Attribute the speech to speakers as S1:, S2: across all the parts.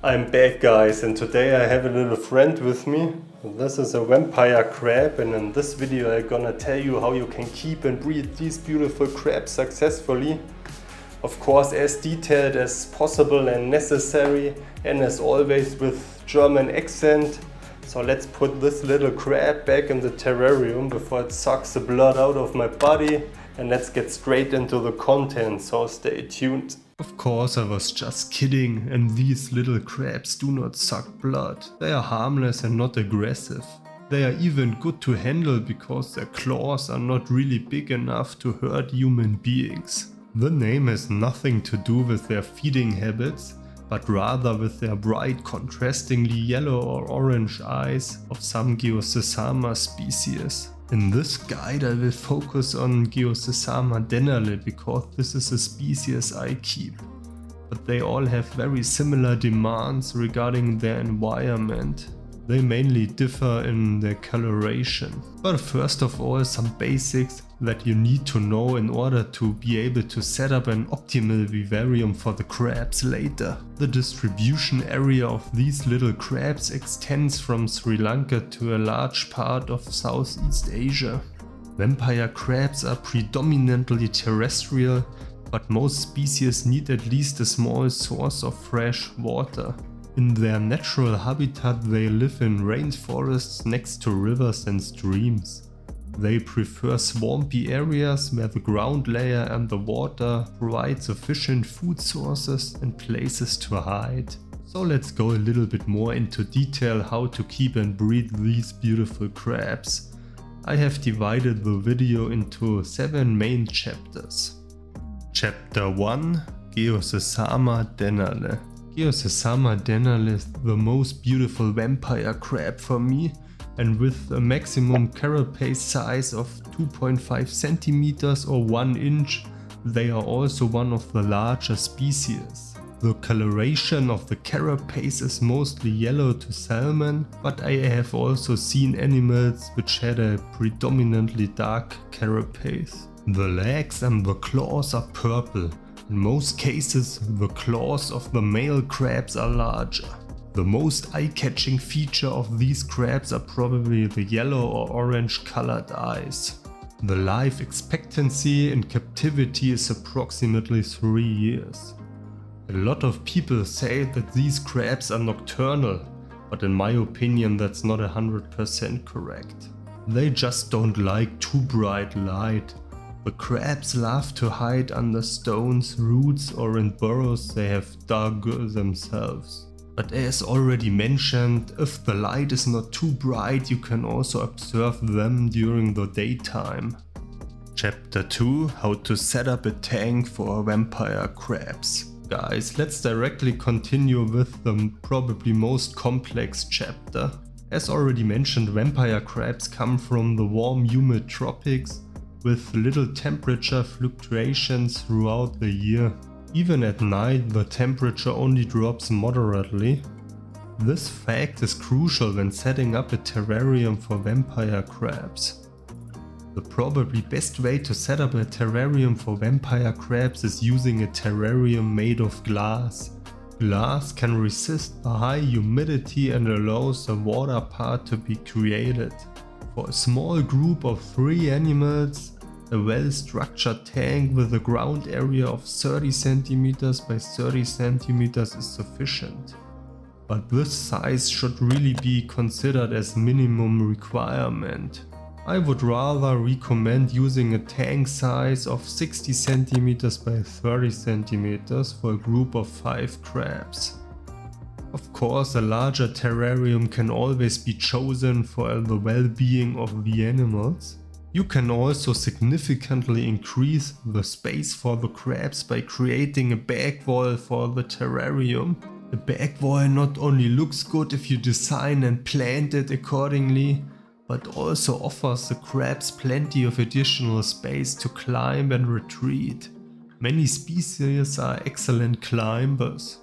S1: I'm back guys and today I have a little friend with me. This is a vampire crab and in this video I'm gonna tell you how you can keep and breed these beautiful crabs successfully. Of course as detailed as possible and necessary and as always with German accent. So let's put this little crab back in the terrarium before it sucks the blood out of my body and let's get straight into the content, so stay tuned. Of course I was just kidding and these little crabs do not suck blood. They are harmless and not aggressive. They are even good to handle because their claws are not really big enough to hurt human beings. The name has nothing to do with their feeding habits, but rather with their bright contrastingly yellow or orange eyes of some Geosesarma species. In this guide I will focus on Geosesarma dennerle because this is a species I keep. But they all have very similar demands regarding their environment they mainly differ in their coloration. But first of all some basics that you need to know in order to be able to set up an optimal vivarium for the crabs later. The distribution area of these little crabs extends from Sri Lanka to a large part of Southeast Asia. Vampire crabs are predominantly terrestrial, but most species need at least a small source of fresh water. In their natural habitat they live in rainforests next to rivers and streams. They prefer swampy areas where the ground layer and the water provide sufficient food sources and places to hide. So let's go a little bit more into detail how to keep and breed these beautiful crabs. I have divided the video into 7 main chapters. Chapter 1 Geosesarma dennerle Geosesarma dennerle the most beautiful vampire crab for me and with a maximum carapace size of 2.5 centimeters or 1 inch, they are also one of the larger species. The coloration of the carapace is mostly yellow to salmon, but I have also seen animals which had a predominantly dark carapace. The legs and the claws are purple, in most cases, the claws of the male crabs are larger. The most eye-catching feature of these crabs are probably the yellow or orange colored eyes. The life expectancy in captivity is approximately 3 years. A lot of people say that these crabs are nocturnal, but in my opinion that's not 100% correct. They just don't like too bright light the crabs love to hide under stones, roots or in burrows they have dug themselves. But as already mentioned, if the light is not too bright you can also observe them during the daytime. Chapter 2 How to set up a tank for vampire crabs. Guys, let's directly continue with the probably most complex chapter. As already mentioned, vampire crabs come from the warm humid tropics with little temperature fluctuations throughout the year. Even at night the temperature only drops moderately. This fact is crucial when setting up a terrarium for vampire crabs. The probably best way to set up a terrarium for vampire crabs is using a terrarium made of glass. Glass can resist the high humidity and allows the water part to be created. For a small group of 3 animals, a well-structured tank with a ground area of 30 cm by 30 cm is sufficient. But this size should really be considered as minimum requirement. I would rather recommend using a tank size of 60 cm by 30 cm for a group of 5 crabs. Of course a larger terrarium can always be chosen for the well-being of the animals. You can also significantly increase the space for the crabs by creating a back wall for the terrarium. The back wall not only looks good if you design and plant it accordingly, but also offers the crabs plenty of additional space to climb and retreat. Many species are excellent climbers.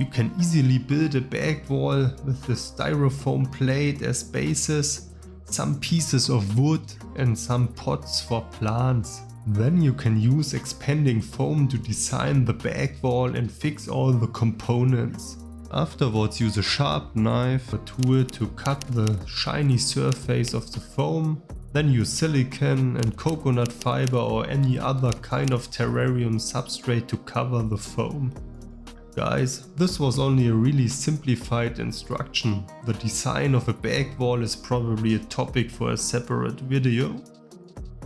S1: You can easily build a back wall with the styrofoam plate as basis, some pieces of wood and some pots for plants. Then you can use expanding foam to design the back wall and fix all the components. Afterwards use a sharp knife, or tool to cut the shiny surface of the foam. Then use silicone and coconut fiber or any other kind of terrarium substrate to cover the foam. Guys, this was only a really simplified instruction. The design of a back wall is probably a topic for a separate video.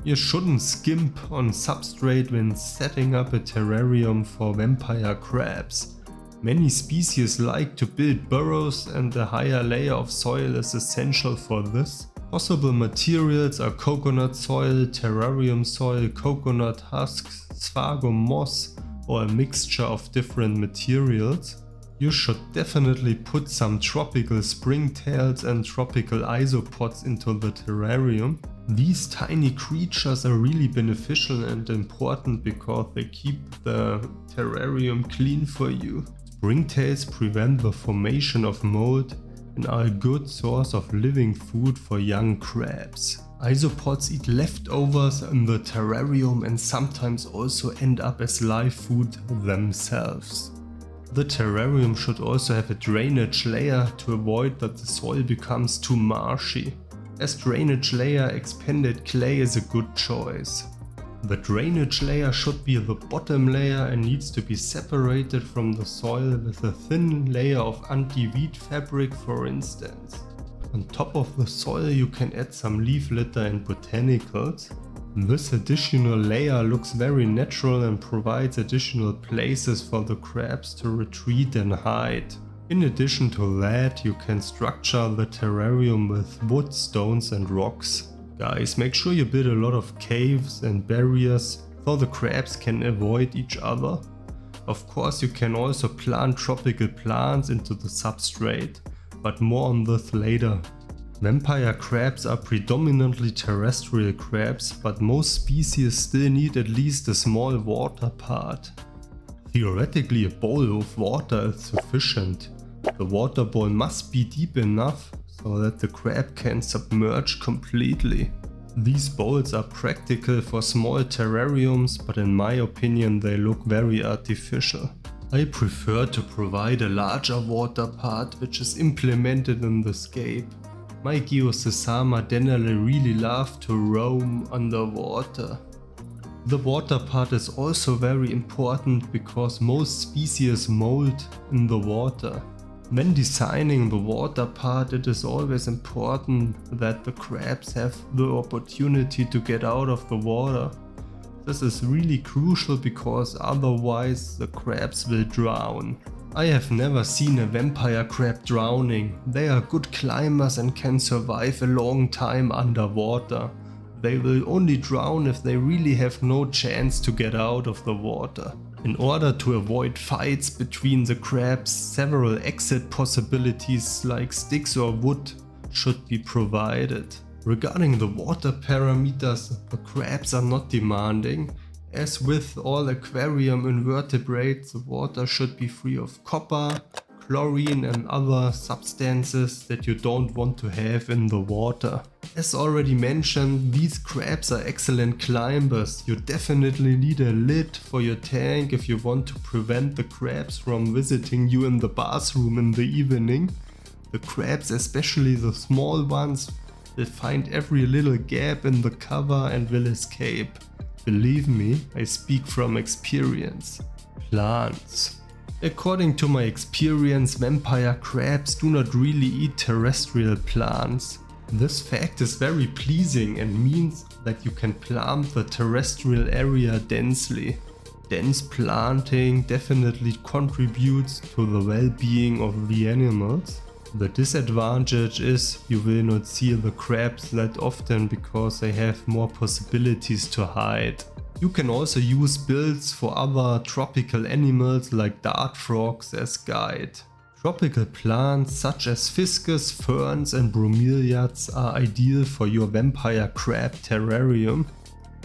S1: You shouldn't skimp on substrate when setting up a terrarium for vampire crabs. Many species like to build burrows and a higher layer of soil is essential for this. Possible materials are coconut soil, terrarium soil, coconut husks, sphagnum moss, or a mixture of different materials, you should definitely put some tropical springtails and tropical isopods into the terrarium. These tiny creatures are really beneficial and important because they keep the terrarium clean for you. Springtails prevent the formation of mold and are a good source of living food for young crabs. Isopods eat leftovers in the terrarium and sometimes also end up as live food themselves. The terrarium should also have a drainage layer to avoid that the soil becomes too marshy. As drainage layer, expanded clay is a good choice. The drainage layer should be the bottom layer and needs to be separated from the soil with a thin layer of anti-weed fabric for instance. On top of the soil you can add some leaf litter and botanicals. This additional layer looks very natural and provides additional places for the crabs to retreat and hide. In addition to that, you can structure the terrarium with wood, stones and rocks. Guys, make sure you build a lot of caves and barriers so the crabs can avoid each other. Of course you can also plant tropical plants into the substrate but more on this later. Vampire crabs are predominantly terrestrial crabs, but most species still need at least a small water part. Theoretically a bowl of water is sufficient. The water bowl must be deep enough so that the crab can submerge completely. These bowls are practical for small terrariums, but in my opinion they look very artificial. I prefer to provide a larger water part which is implemented in the scape. My Geosesarma generally really love to roam underwater. The water part is also very important because most species mold in the water. When designing the water part it is always important that the crabs have the opportunity to get out of the water this is really crucial because otherwise the crabs will drown. I have never seen a vampire crab drowning. They are good climbers and can survive a long time underwater. They will only drown if they really have no chance to get out of the water. In order to avoid fights between the crabs, several exit possibilities like sticks or wood should be provided. Regarding the water parameters, the crabs are not demanding. As with all aquarium invertebrates, the water should be free of copper, chlorine and other substances that you don't want to have in the water. As already mentioned, these crabs are excellent climbers. You definitely need a lid for your tank if you want to prevent the crabs from visiting you in the bathroom in the evening. The crabs, especially the small ones, will find every little gap in the cover and will escape. Believe me, I speak from experience. Plants. According to my experience, vampire crabs do not really eat terrestrial plants. This fact is very pleasing and means that you can plant the terrestrial area densely. Dense planting definitely contributes to the well-being of the animals. The disadvantage is you will not see the crabs that often because they have more possibilities to hide. You can also use builds for other tropical animals like dart frogs as guide. Tropical plants such as ficus, ferns and bromeliads are ideal for your vampire crab terrarium.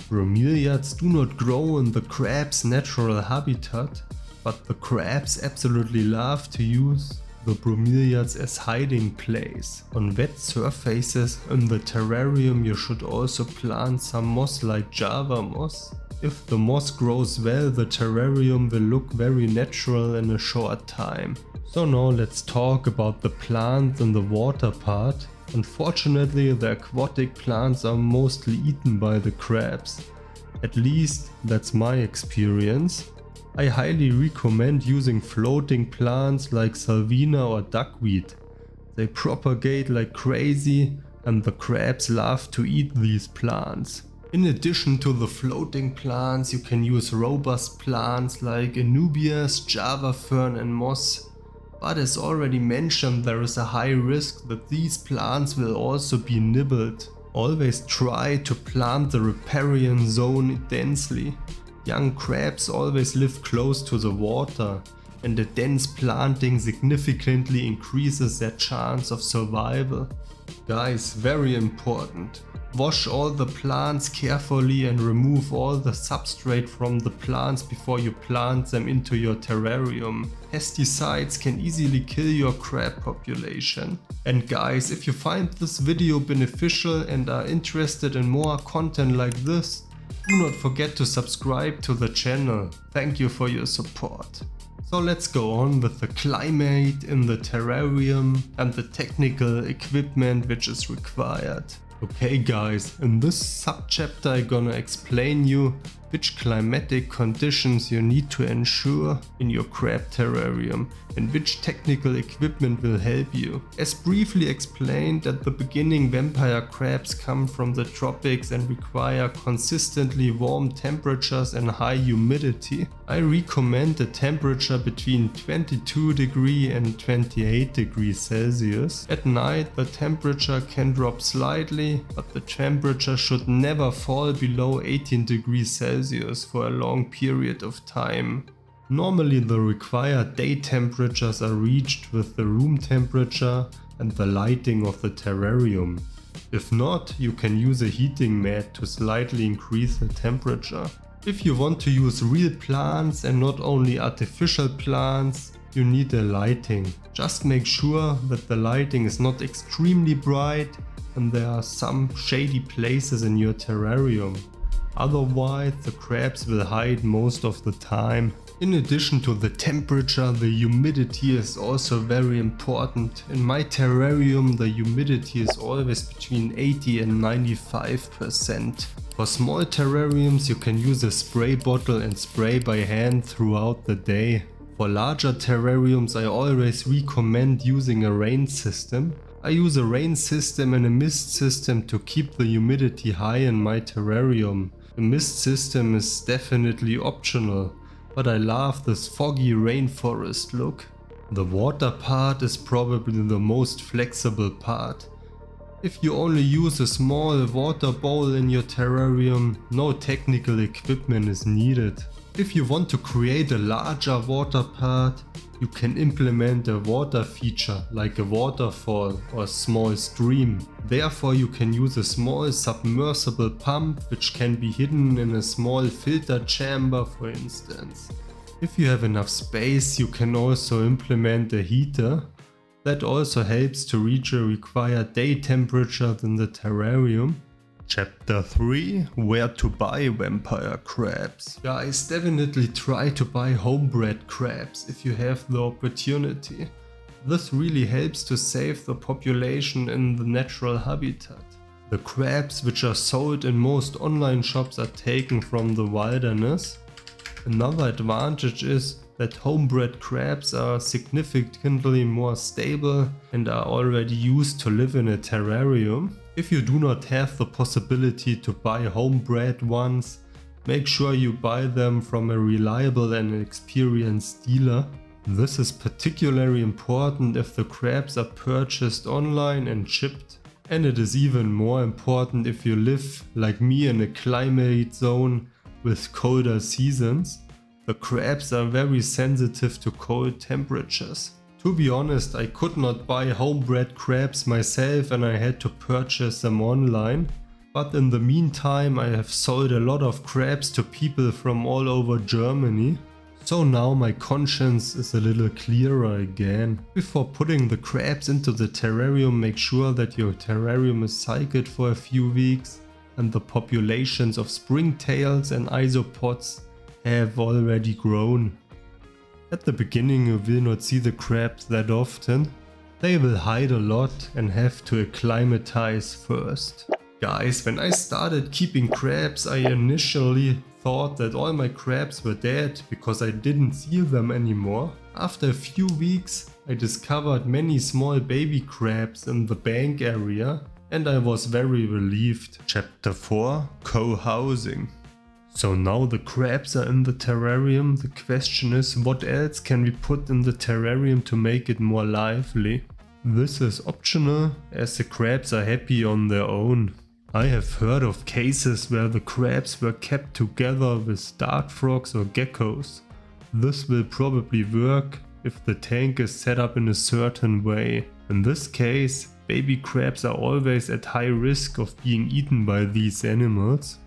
S1: Bromeliads do not grow in the crab's natural habitat, but the crabs absolutely love to use the bromeliads as hiding place. On wet surfaces in the terrarium you should also plant some moss like java moss. If the moss grows well the terrarium will look very natural in a short time. So now let's talk about the plants in the water part. Unfortunately the aquatic plants are mostly eaten by the crabs. At least that's my experience. I highly recommend using floating plants like salvinia or duckweed. They propagate like crazy and the crabs love to eat these plants. In addition to the floating plants you can use robust plants like Anubias, Java fern and moss. But as already mentioned there is a high risk that these plants will also be nibbled. Always try to plant the riparian zone densely. Young crabs always live close to the water and the dense planting significantly increases their chance of survival. Guys, very important. Wash all the plants carefully and remove all the substrate from the plants before you plant them into your terrarium. Pesticides can easily kill your crab population. And guys, if you find this video beneficial and are interested in more content like this, do not forget to subscribe to the channel. Thank you for your support. So let's go on with the climate in the terrarium and the technical equipment which is required. Okay guys, in this subchapter I'm gonna explain you which climatic conditions you need to ensure in your crab terrarium and which technical equipment will help you. As briefly explained at the beginning vampire crabs come from the tropics and require consistently warm temperatures and high humidity. I recommend a temperature between 22 degree and 28 degrees Celsius. At night the temperature can drop slightly but the temperature should never fall below 18 degrees Celsius Celsius for a long period of time. Normally the required day temperatures are reached with the room temperature and the lighting of the terrarium. If not, you can use a heating mat to slightly increase the temperature. If you want to use real plants and not only artificial plants, you need a lighting. Just make sure that the lighting is not extremely bright and there are some shady places in your terrarium. Otherwise the crabs will hide most of the time. In addition to the temperature, the humidity is also very important. In my terrarium the humidity is always between 80 and 95%. For small terrariums you can use a spray bottle and spray by hand throughout the day. For larger terrariums I always recommend using a rain system. I use a rain system and a mist system to keep the humidity high in my terrarium. The mist system is definitely optional, but I love this foggy rainforest look. The water part is probably the most flexible part. If you only use a small water bowl in your terrarium, no technical equipment is needed. If you want to create a larger water part, you can implement a water feature like a waterfall or a small stream. Therefore you can use a small submersible pump which can be hidden in a small filter chamber for instance. If you have enough space you can also implement a heater. That also helps to reach a required day temperature in the terrarium. Chapter 3 Where to buy vampire crabs. Guys, definitely try to buy homebred crabs if you have the opportunity. This really helps to save the population in the natural habitat. The crabs which are sold in most online shops are taken from the wilderness. Another advantage is that homebred crabs are significantly more stable and are already used to live in a terrarium. If you do not have the possibility to buy homebred ones, make sure you buy them from a reliable and experienced dealer. This is particularly important if the crabs are purchased online and shipped. And it is even more important if you live, like me, in a climate zone with colder seasons. The crabs are very sensitive to cold temperatures. To be honest, I could not buy homebred crabs myself and I had to purchase them online. But in the meantime I have sold a lot of crabs to people from all over Germany. So now my conscience is a little clearer again. Before putting the crabs into the terrarium make sure that your terrarium is cycled for a few weeks and the populations of springtails and isopods have already grown. At the beginning you will not see the crabs that often. They will hide a lot and have to acclimatize first. Guys, when I started keeping crabs I initially thought that all my crabs were dead because I didn't see them anymore. After a few weeks I discovered many small baby crabs in the bank area and I was very relieved. Chapter 4 Co-housing so now the crabs are in the terrarium, the question is what else can we put in the terrarium to make it more lively? This is optional as the crabs are happy on their own. I have heard of cases where the crabs were kept together with dart frogs or geckos. This will probably work if the tank is set up in a certain way. In this case, baby crabs are always at high risk of being eaten by these animals.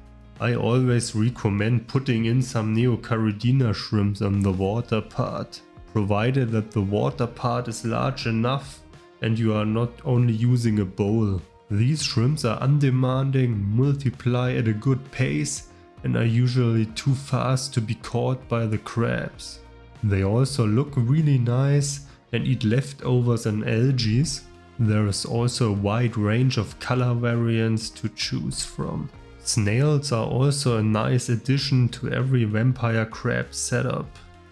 S1: I always recommend putting in some Neocaridina shrimps on the water part, provided that the water part is large enough and you are not only using a bowl. These shrimps are undemanding, multiply at a good pace and are usually too fast to be caught by the crabs. They also look really nice and eat leftovers and algae. There is also a wide range of color variants to choose from. Snails are also a nice addition to every vampire crab setup.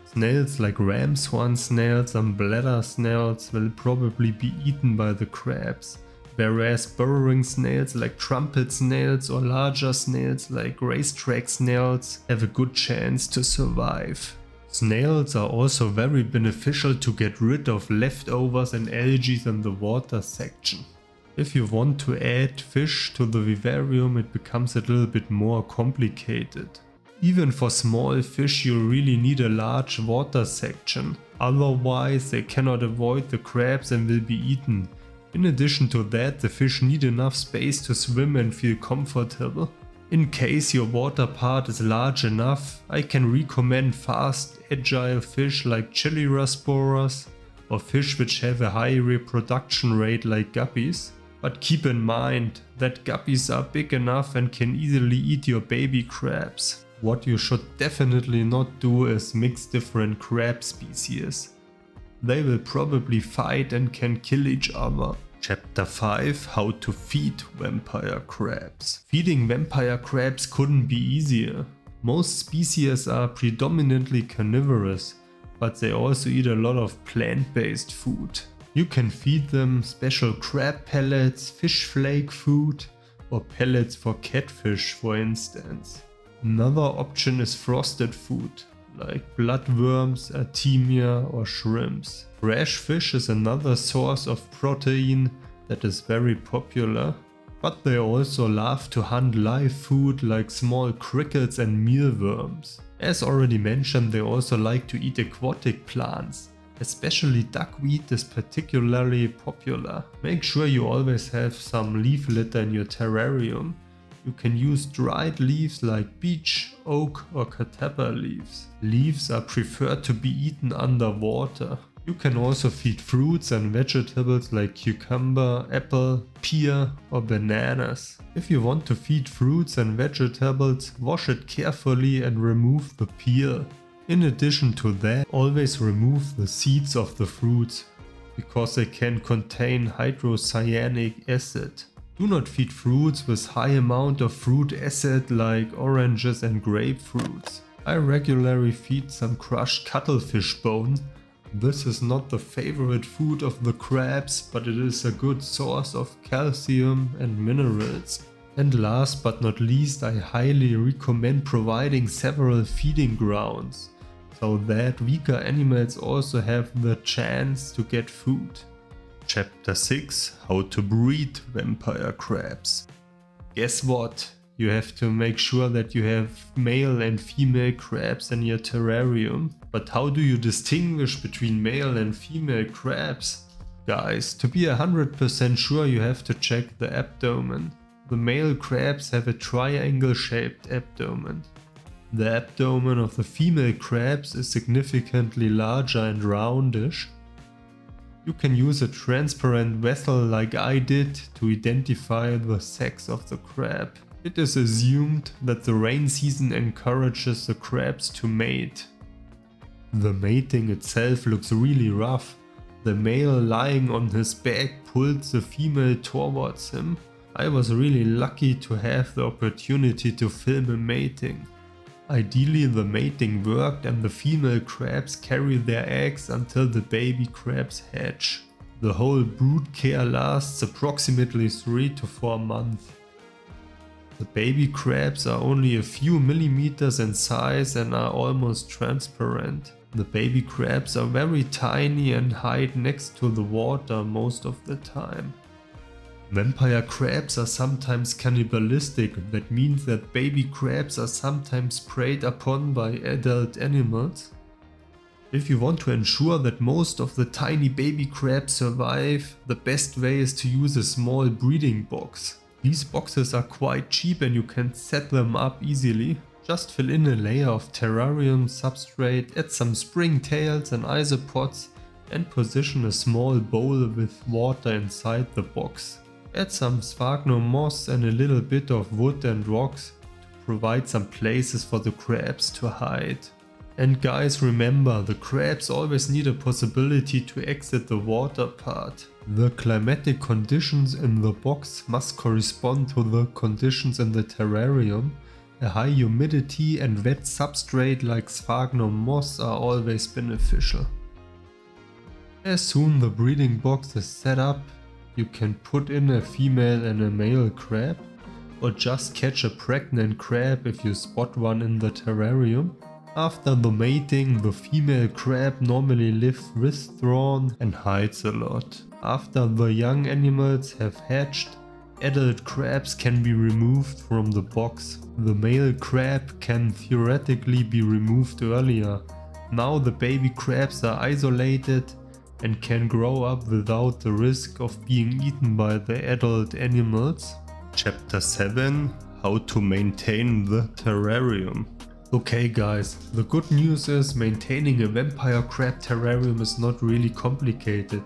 S1: Snails like ramshorn snails and bladder snails will probably be eaten by the crabs, whereas burrowing snails like trumpet snails or larger snails like racetrack snails have a good chance to survive. Snails are also very beneficial to get rid of leftovers and algae in the water section. If you want to add fish to the vivarium it becomes a little bit more complicated. Even for small fish you really need a large water section, otherwise they cannot avoid the crabs and will be eaten. In addition to that the fish need enough space to swim and feel comfortable. In case your water part is large enough, I can recommend fast agile fish like chili Chilirasboras or fish which have a high reproduction rate like guppies. But keep in mind that guppies are big enough and can easily eat your baby crabs. What you should definitely not do is mix different crab species. They will probably fight and can kill each other. Chapter 5 How to feed vampire crabs. Feeding vampire crabs couldn't be easier. Most species are predominantly carnivorous, but they also eat a lot of plant-based food. You can feed them special crab pellets, fish flake food or pellets for catfish for instance. Another option is frosted food like bloodworms, artemia or shrimps. Fresh fish is another source of protein that is very popular. But they also love to hunt live food like small crickets and mealworms. As already mentioned, they also like to eat aquatic plants Especially duckweed is particularly popular. Make sure you always have some leaf litter in your terrarium. You can use dried leaves like beech, oak or catappa leaves. Leaves are preferred to be eaten underwater. You can also feed fruits and vegetables like cucumber, apple, pear or bananas. If you want to feed fruits and vegetables, wash it carefully and remove the peel. In addition to that, always remove the seeds of the fruits because they can contain hydrocyanic acid. Do not feed fruits with high amount of fruit acid like oranges and grapefruits. I regularly feed some crushed cuttlefish bone. This is not the favorite food of the crabs, but it is a good source of calcium and minerals. And last but not least, I highly recommend providing several feeding grounds so that weaker animals also have the chance to get food. Chapter 6 How to breed vampire crabs. Guess what? You have to make sure that you have male and female crabs in your terrarium. But how do you distinguish between male and female crabs? Guys, to be 100% sure you have to check the abdomen. The male crabs have a triangle shaped abdomen. The abdomen of the female crabs is significantly larger and roundish. You can use a transparent vessel like I did to identify the sex of the crab. It is assumed that the rain season encourages the crabs to mate. The mating itself looks really rough. The male lying on his back pulls the female towards him. I was really lucky to have the opportunity to film a mating. Ideally the mating worked and the female crabs carry their eggs until the baby crabs hatch. The whole brood care lasts approximately 3 to 4 months. The baby crabs are only a few millimeters in size and are almost transparent. The baby crabs are very tiny and hide next to the water most of the time. Vampire crabs are sometimes cannibalistic, that means that baby crabs are sometimes preyed upon by adult animals. If you want to ensure that most of the tiny baby crabs survive, the best way is to use a small breeding box. These boxes are quite cheap and you can set them up easily. Just fill in a layer of terrarium substrate, add some springtails and isopods and position a small bowl with water inside the box. Add some sphagnum moss and a little bit of wood and rocks to provide some places for the crabs to hide. And guys remember, the crabs always need a possibility to exit the water part. The climatic conditions in the box must correspond to the conditions in the terrarium. A high humidity and wet substrate like sphagnum moss are always beneficial. As soon the breeding box is set up, you can put in a female and a male crab or just catch a pregnant crab if you spot one in the terrarium. After the mating, the female crab normally lives withdrawn and hides a lot. After the young animals have hatched, adult crabs can be removed from the box. The male crab can theoretically be removed earlier. Now the baby crabs are isolated and can grow up without the risk of being eaten by the adult animals. Chapter 7 How to maintain the terrarium. Okay guys, the good news is maintaining a vampire crab terrarium is not really complicated,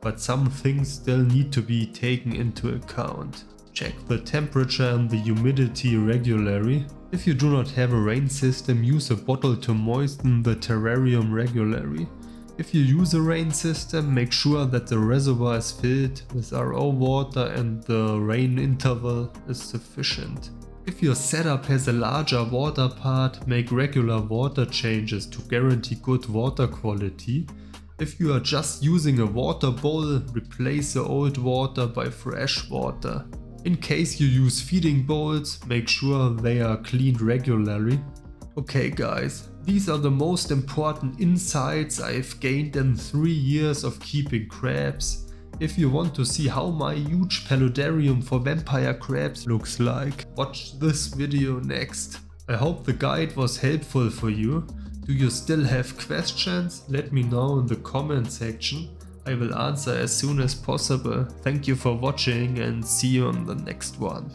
S1: but some things still need to be taken into account. Check the temperature and the humidity regularly. If you do not have a rain system, use a bottle to moisten the terrarium regularly. If you use a rain system, make sure that the reservoir is filled with RO water and the rain interval is sufficient. If your setup has a larger water part, make regular water changes to guarantee good water quality. If you are just using a water bowl, replace the old water by fresh water. In case you use feeding bowls, make sure they are cleaned regularly. Okay guys, these are the most important insights I've gained in 3 years of keeping crabs. If you want to see how my huge paludarium for vampire crabs looks like, watch this video next. I hope the guide was helpful for you. Do you still have questions? Let me know in the comment section. I will answer as soon as possible. Thank you for watching and see you on the next one.